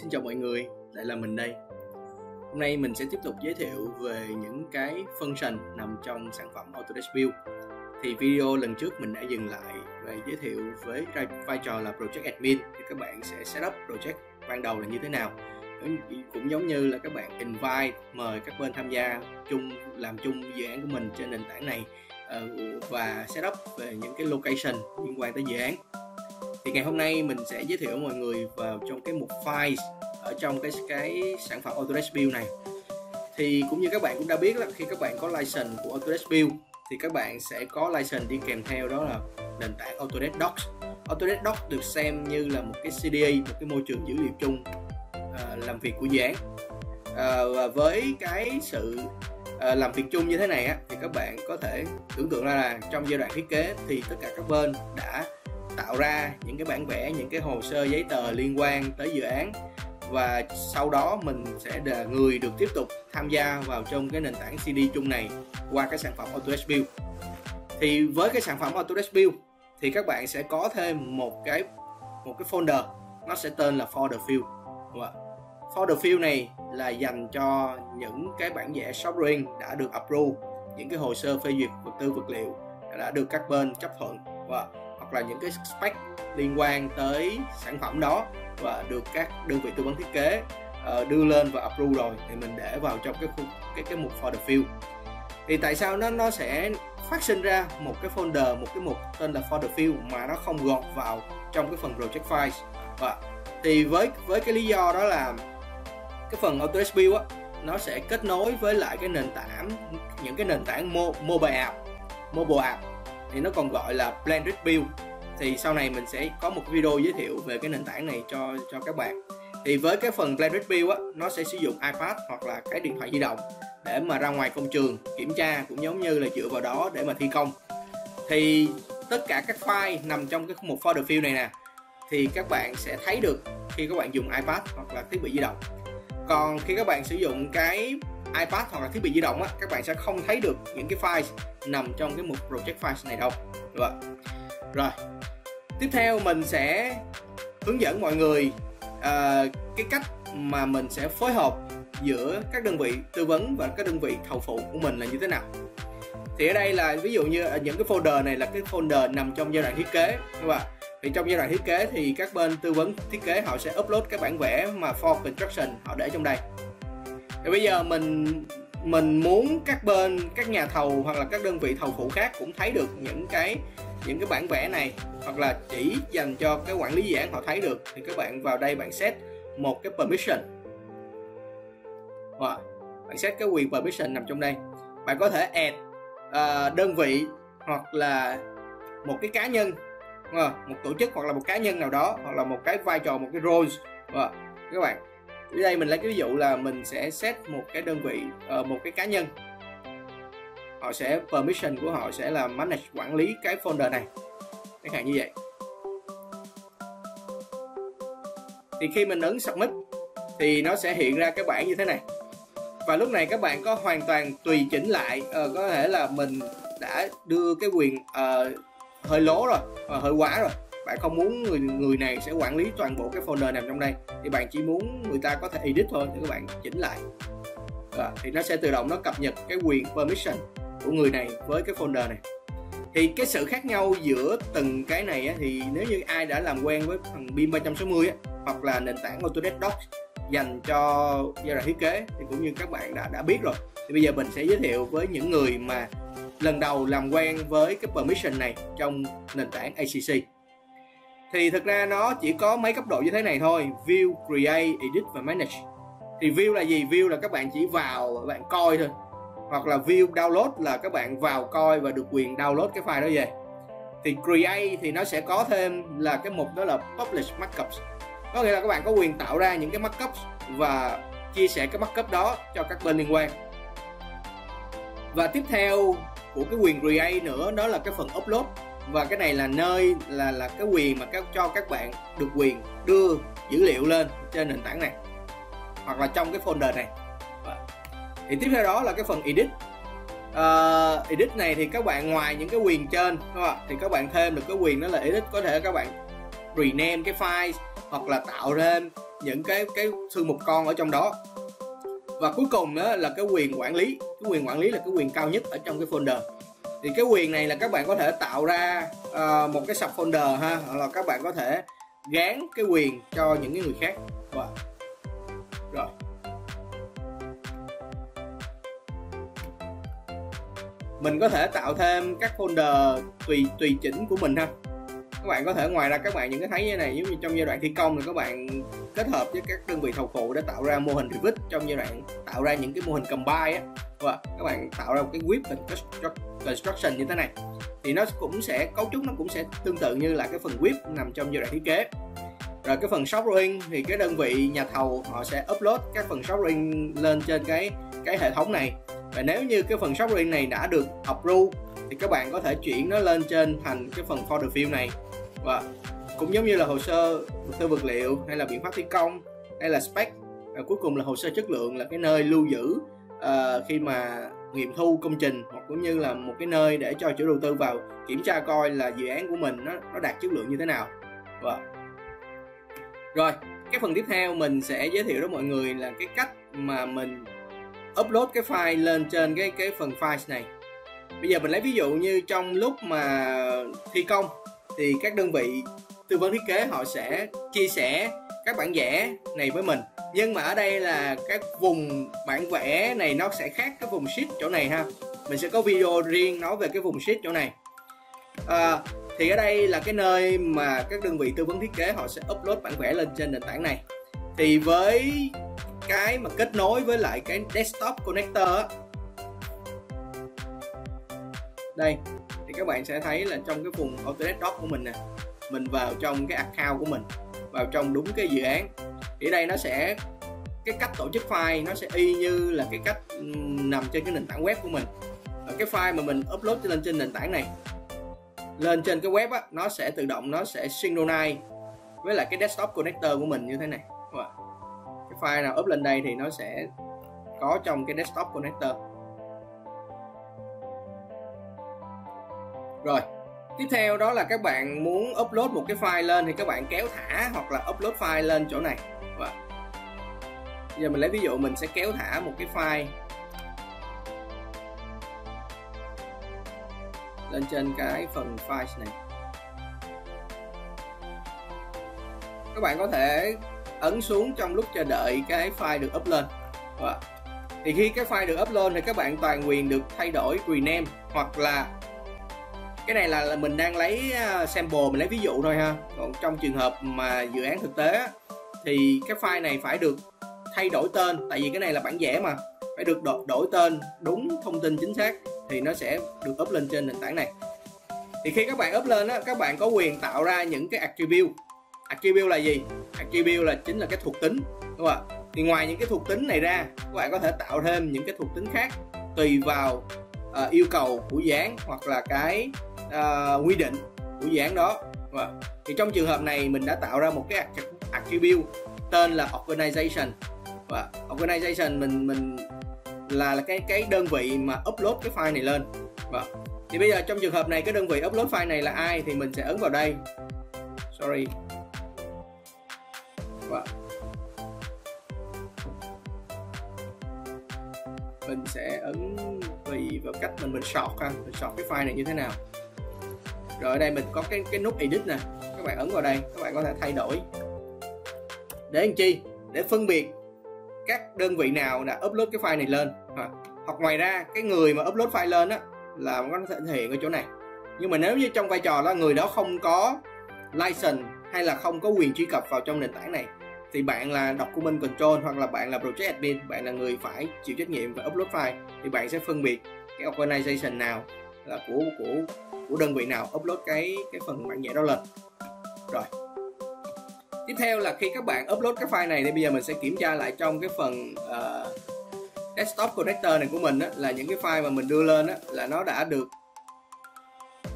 Xin chào mọi người, lại là mình đây. Hôm nay mình sẽ tiếp tục giới thiệu về những cái function nằm trong sản phẩm Autodesk Build. Thì video lần trước mình đã dừng lại về giới thiệu với vai trò là Project Admin thì các bạn sẽ setup project ban đầu là như thế nào. Cũng giống như là các bạn invite mời các bên tham gia chung làm chung dự án của mình trên nền tảng này ờ, và setup về những cái location liên quan tới dự án thì ngày hôm nay mình sẽ giới thiệu mọi người vào trong cái mục file ở trong cái cái sản phẩm Autodesk Build này. Thì cũng như các bạn cũng đã biết là khi các bạn có license của Autodesk Build thì các bạn sẽ có license đi kèm theo đó là nền tảng Autodesk Docs. Autodesk Docs được xem như là một cái CDA một cái môi trường dữ liệu chung uh, làm việc của dự án. Uh, và với cái sự uh, làm việc chung như thế này á thì các bạn có thể tưởng tượng ra là trong giai đoạn thiết kế thì tất cả các bên đã tạo ra những cái bản vẽ, những cái hồ sơ giấy tờ liên quan tới dự án. Và sau đó mình sẽ là người được tiếp tục tham gia vào trong cái nền tảng CD chung này qua cái sản phẩm Autodesk Build. Thì với cái sản phẩm Autodesk Build thì các bạn sẽ có thêm một cái một cái folder, nó sẽ tên là folder field. Folder field này là dành cho những cái bản vẽ shop đã được approve, những cái hồ sơ phê duyệt vật tư vật liệu đã được các bên chấp thuận. Và hoặc là những cái spec liên quan tới sản phẩm đó và được các đơn vị tư vấn thiết kế uh, đưa lên và approve rồi thì mình để vào trong cái khu, cái cái mục folder field thì tại sao nó nó sẽ phát sinh ra một cái folder một cái mục tên là folder field mà nó không gọt vào trong cái phần project files? Và thì với với cái lý do đó là cái phần Autodesk Build á nó sẽ kết nối với lại cái nền tảng những cái nền tảng mo, mobile app mobile app thì nó còn gọi là Blended View thì sau này mình sẽ có một video giới thiệu về cái nền tảng này cho cho các bạn. Thì với cái phần Blended View á, nó sẽ sử dụng iPad hoặc là cái điện thoại di động để mà ra ngoài công trường kiểm tra, cũng giống như là dựa vào đó để mà thi công. Thì tất cả các file nằm trong cái một folder field này nè, thì các bạn sẽ thấy được khi các bạn dùng iPad hoặc là thiết bị di động. Còn khi các bạn sử dụng cái iPad hoặc là thiết bị di động á các bạn sẽ không thấy được những cái file nằm trong cái mục project files này đâu. Được không? rồi tiếp theo mình sẽ hướng dẫn mọi người uh, cái cách mà mình sẽ phối hợp giữa các đơn vị tư vấn và các đơn vị thầu phụ của mình là như thế nào. Thì ở đây là ví dụ như ờ, những cái folder này là cái folder nằm trong giai đoạn thiết kế đúng không thì trong giai đoạn thiết kế thì các bên tư vấn thiết kế họ sẽ upload cái bản vẽ mà for construction họ để trong đây thì bây giờ mình mình muốn các bên các nhà thầu hoặc là các đơn vị thầu phụ khác cũng thấy được những cái những cái bản vẽ này hoặc là chỉ dành cho cái quản lý dự án họ thấy được thì các bạn vào đây bạn set một cái permission wow. bạn set cái quyền permission nằm trong đây bạn có thể add uh, đơn vị hoặc là một cái cá nhân ờ, một tổ chức hoặc là một cá nhân nào đó hoặc là một cái vai trò một cái role các bạn ở đây mình lấy cái ví dụ là mình sẽ set một cái đơn vị ờ, một cái cá nhân. Họ sẽ permission của họ sẽ là manage quản lý cái folder này. Chẳng hạn như vậy. Thì khi mình ấn submit thì nó sẽ hiện ra cái bảng như thế này. Và lúc này các bạn có hoàn toàn tùy chỉnh lại uh, có thể là mình đã đưa cái quyền uh, hơi lố rồi uh, hơi quá rồi bạn không muốn người người này sẽ quản lý toàn bộ cái folder nằm trong đây. Thì bạn chỉ muốn người ta có thể edit thôi thì các bạn chỉnh lại. À, thì nó sẽ tự động nó cập nhật cái quyền permission của người này với cái folder này. Thì cái sự khác nhau giữa từng cái này á, thì nếu như ai đã làm quen với phần BIM 360 á, hoặc là nền tảng Autodesk Docs dành cho giai đoạn thiết kế thì cũng như các bạn đã đã biết rồi. Thì bây giờ mình sẽ giới thiệu với những người mà lần đầu làm quen với cái permission này trong nền tảng ACC thì thực ra nó chỉ có mấy cấp độ như thế này thôi. View, create, edit và manage. Thì view là gì? View là các bạn chỉ vào và bạn coi thôi. Hoặc là view, download là các bạn vào coi và được quyền download cái file đó về. Thì create thì nó sẽ có thêm là cái mục đó là publish markups. Có nghĩa là các bạn có quyền tạo ra những cái markups và chia sẻ cái markup đó cho các bên liên quan. Và tiếp theo của cái quyền create nữa đó là cái phần upload và cái này là nơi là là cái quyền mà các cho các bạn được quyền đưa dữ liệu lên trên nền tảng này hoặc là trong cái folder này. Thì tiếp theo đó là cái phần edit. Uh, edit này thì các bạn ngoài những cái quyền trên đúng không? thì các bạn thêm được cái quyền đó là edit. Có thể các bạn rename cái file hoặc là tạo thêm những cái cái thư mục con ở trong đó. Và cuối cùng đó là cái quyền quản lý. Cái quyền quản lý là cái quyền cao nhất ở trong cái folder thì cái quyền này là các bạn có thể tạo ra uh, một cái subfolder ha hoặc là các bạn có thể gán cái quyền cho những cái người khác. Wow. rồi. Mình có thể tạo thêm các folder tùy tùy chỉnh của mình ha các bạn có thể ngoài ra các bạn những cái thấy như này, giống như trong giai đoạn thi công thì các bạn kết hợp với các đơn vị thầu phụ để tạo ra mô hình Revit trong giai đoạn tạo ra những cái mô hình combine á. Và các bạn tạo ra một cái whip construction như thế này. Thì nó cũng sẽ, cấu trúc nó cũng sẽ tương tự như là cái phần whip nằm trong giai đoạn thiết kế. Rồi cái phần shop drawing thì cái đơn vị nhà thầu họ sẽ upload các phần shop drawing lên trên cái cái hệ thống này và nếu như cái phần shop drawing này đã được approve thì các bạn có thể chuyển nó lên trên thành cái phần folder field này. Và cũng giống như là hồ sơ hồ sơ vật liệu hay là biện pháp thi công hay là spec. Và cuối cùng là hồ sơ chất lượng là cái nơi lưu giữ uh, khi mà nghiệm thu công trình hoặc cũng như là một cái nơi để cho chủ đầu tư vào kiểm tra coi là dự án của mình nó nó đạt chất lượng như thế nào. Và rồi cái phần tiếp theo mình sẽ giới thiệu với mọi người là cái cách mà mình upload cái file lên trên cái cái phần files này. Bây giờ mình lấy ví dụ như trong lúc mà thi công thì các đơn vị tư vấn thiết kế họ sẽ chia sẻ các bản vẽ này với mình. Nhưng mà ở đây là các vùng bản vẽ này nó sẽ khác cái vùng sheet chỗ này ha. Mình sẽ có video riêng nói về cái vùng sheet chỗ này. À, thì ở đây là cái nơi mà các đơn vị tư vấn thiết kế họ sẽ upload bản vẽ lên trên nền tảng này. Thì với cái mà kết nối với lại cái desktop connector á. Đây, thì các bạn sẽ thấy là trong cái vùng Autodesk của mình nè, mình vào trong cái account của mình, vào trong đúng cái dự án. Thì ở đây nó sẽ, cái cách tổ chức file nó sẽ y như là cái cách nằm trên cái nền tảng web của mình. Ở cái file mà mình upload lên trên nền tảng này, lên trên cái web á, nó sẽ tự động nó sẽ synchronize với lại cái desktop connector của mình như thế này file nào up lên đây thì nó sẽ có trong cái desktop connector. Rồi, tiếp theo đó là các bạn muốn upload một cái file lên thì các bạn kéo thả hoặc là upload file lên chỗ này. Và bây giờ mình lấy ví dụ mình sẽ kéo thả một cái file lên trên cái phần files này. Các bạn có thể ấn xuống trong lúc chờ đợi cái file được up lên và thì khi cái file được up lên thì các bạn toàn quyền được thay đổi rename hoặc là cái này là, là mình đang lấy à, sample mình lấy ví dụ thôi ha. Còn trong trường hợp mà dự án thực tế thì cái file này phải được thay đổi tên tại vì cái này là bản vẽ mà. Phải được đổi, đổi tên đúng thông tin chính xác thì nó sẽ được up lên trên nền tảng này. Thì khi các bạn up lên á các bạn có quyền tạo ra những cái attribute attribute là gì? Attribute là chính là cái thuộc tính đúng không ạ? Thì ngoài những cái thuộc tính này ra các bạn có thể tạo thêm những cái thuộc tính khác tùy vào uh, yêu cầu của dự án hoặc là cái uh, quy định của dự án đó và thì trong trường hợp này mình đã tạo ra một cái attribute tên là organization và organization mình mình là là cái cái đơn vị mà upload cái file này lên và thì bây giờ trong trường hợp này cái đơn vị upload file này là ai thì mình sẽ ấn vào đây. Sorry. Vào cách mình mình sort ha mình sort cái file này như thế nào. Rồi ở đây mình có cái cái nút edit nè. Các bạn ấn vào đây, các bạn có thể thay đổi. Để làm chi? Để phân biệt các đơn vị nào đã upload cái file này lên. Hoặc ngoài ra, cái người mà upload file lên á, là nó sẽ thể hiện ở chỗ này. Nhưng mà nếu như trong vai trò là người đó không có license hay là không có quyền truy cập vào trong nền tảng này, thì bạn là document control hoặc là bạn là project admin, bạn là người phải chịu trách nhiệm về upload file, thì bạn sẽ phân biệt cái organization nào là của của của đơn vị nào upload cái cái phần bản vẽ đó lên. Rồi. Tiếp theo là khi các bạn upload cái file này thì bây giờ mình sẽ kiểm tra lại trong cái phần uh, desktop connector này của mình á, là những cái file mà mình đưa lên á, là nó đã được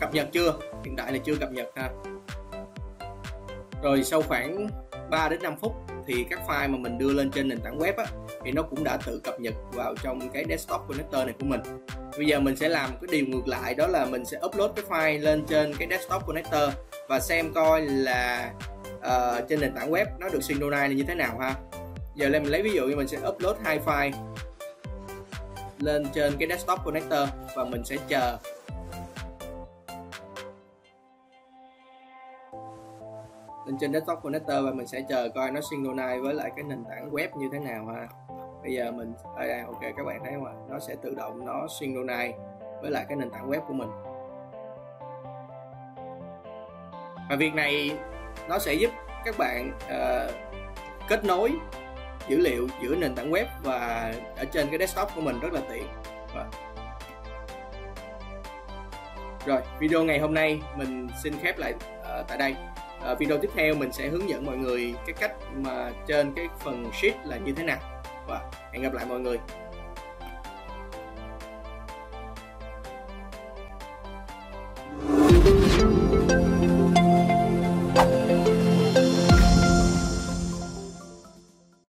cập nhật chưa? Hiện tại là chưa cập nhật ha. Rồi sau khoảng 3 đến 5 phút thì các file mà mình đưa lên trên nền tảng web á, thì nó cũng đã tự cập nhật vào trong cái desktop connector này của mình. Bây giờ mình sẽ làm cái điều ngược lại đó là mình sẽ upload cái file lên trên cái desktop connector và xem coi là uh, trên nền tảng web nó được synchronize như thế nào ha. Giờ lên mình lấy ví dụ như mình sẽ upload hai file lên trên cái desktop connector và mình sẽ chờ lên trên desktop connector và mình sẽ chờ coi nó synchronize với lại cái nền tảng web như thế nào ha. Bây giờ mình ở đây ok các bạn thấy không ạ? Nó sẽ tự động nó synchronize với lại cái nền tảng web của mình. Và việc này nó sẽ giúp các bạn uh, kết nối dữ liệu giữa nền tảng web và ở trên cái desktop của mình rất là tiện rồi video ngày hôm nay mình xin khép lại uh, tại đây. Uh, video tiếp theo mình sẽ hướng dẫn mọi người cái cách mà trên cái phần sheet là như thế nào. Và hẹn gặp lại mọi người.